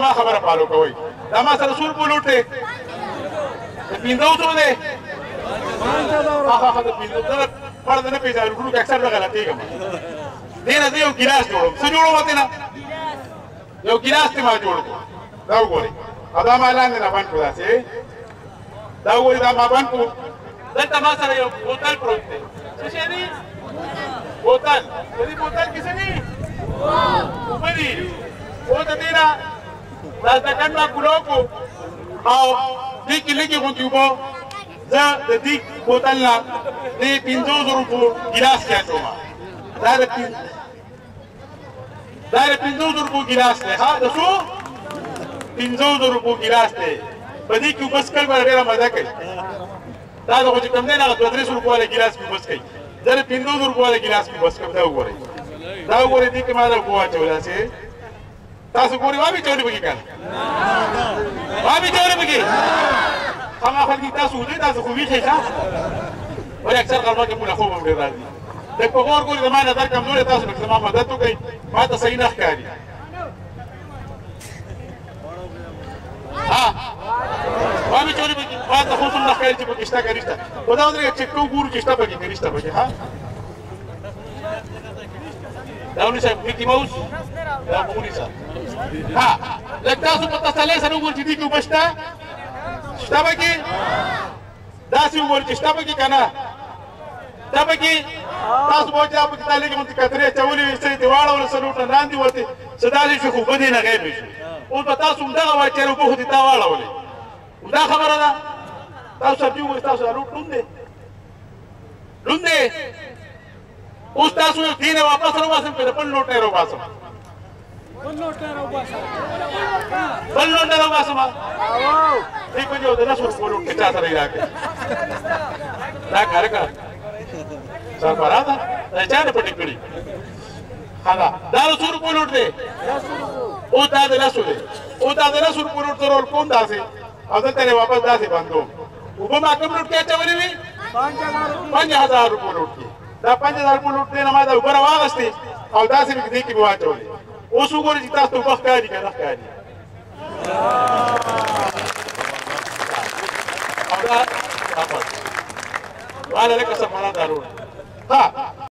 زما خبره پالو کوئ دا ما سره سور پول وټې پنځه وسو دی هغه د پنځه زه پړ نه پېژنم ګروپ اکثر نه غلطېږم دې نه زه یو ګیلاس جوړوم څه جوړوم وته نه یو ګیلاس ما جوړ کړو دا وګورئ دا ما لاندې نه بند کړو داسې دا وګورئ دا ما بند کړو دلته ما سره یو بوتل پروت دی څه شی دی بوتل دې بوتل کې څه دی اوبه دي اوبه دې نه راځکان ما کلوکو او دې کې لګي غونډي وو زه د دې بوتل لا دې 500 روپو ګلاس چاټوم دا د دا د 500 روپو ګلاس نه ها د څو 500 روپو ګلاس ته په دې کې بس کول به ډېر مزه کوي دا د خو کم نه نه 200 روپو له ګلاس په بس کوي دا د 500 روپو له ګلاس په بس کوم دا وګورئ دا وګورئ دې کې ما دا کوه چولا سي تاسو ګوري ما به چولې بګی کنه ما به چولې بګی هغه خلک تاسو ولې تاسو خو ویخه ښه ولې اکثر غلبا کې مونږ خو هم ډیر راځي د په غور ګوري زما نظر کمزورې تاسو به زما مدد وکړي ما ته صحیح نه ښکاري ها ما به چولې بګی ما ته خو څنګه ښکاري چې پکې شته کنيشته خدا درې چې کوم ګورو چې شته پکې کنيشته پکې ها راونیسه پکې موس دا مونیسه ها لکه تاسو په تسلی سره وګورئ چې دې کې اوبه شته شته به کې داسې وګورئ چې شته به کې که نه شته به کې تاسو به چې پکې تلې کې مونږ کترې اچولې وې څه یې دې واړولې څه لوټه لاندې ورتې څه داسې شو خو اوبه دې نه غیبې شو اوس به تاسو همدغه وایي چې یاره اوبه خو دې تا واړولې همدا خبره ده تاسو سبزي وګورئ تاسو لوټ لوند دی لوند دی اوس تاسو یو دینه واپس راوباسم که د بل نوټ نه راوباسم بل نوټ نه راوباسم بل نوټ نه راوباسم دی په یو د لاسو په نوټ کې چا سره راکې دا کار کا څه پرا دا دا چا نه پټې کړی هغه دا لاسو په نوټ دی او دا د لاسو دی او دا د لاسو په نوټ ترول کوم داسې او دلته نه واپس داسې باندې وبما کوم نوټ کې چا ولې 5000 روپے نوټ کې دا پنځه زره مو لوټ نه ما دا وګره واغستې او داسې مې دې کې مې واچولې اوس وګورئ چې تاسو ته ښکاري که نه ښکاري او دا واله لکه سفران دارونه ها